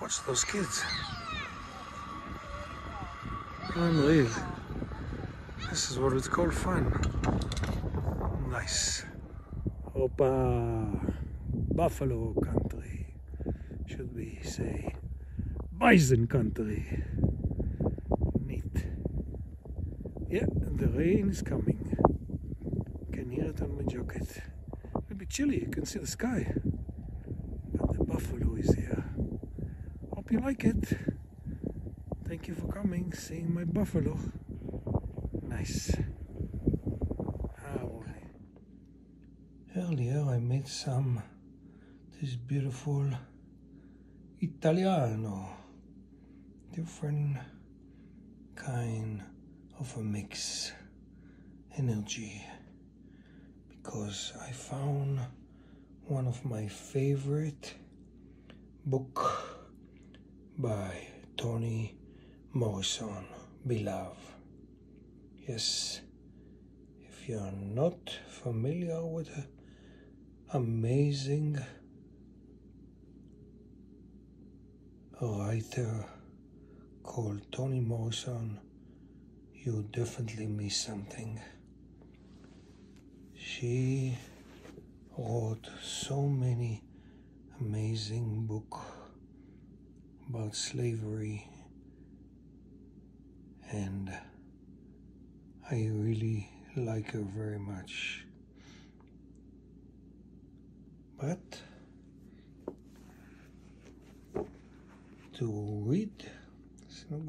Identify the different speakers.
Speaker 1: Watch those kids. Unreal. This is what it's called fun. Nice. Opa. Buffalo country. Should we say bison country? Neat. Yeah, the rain is coming. Can hear it on my jacket. It'll be chilly, you can see the sky. But the buffalo. Hope you like it. Thank you for coming, seeing my buffalo. Nice. Earlier I made some this beautiful Italiano. Different kind of a mix energy because I found one of my favorite book by Toni Morrison, Beloved. Yes, if you're not familiar with her amazing writer called Toni Morrison, you definitely miss something. She wrote so many amazing books about slavery and I really like her very much. But to read, it's not good.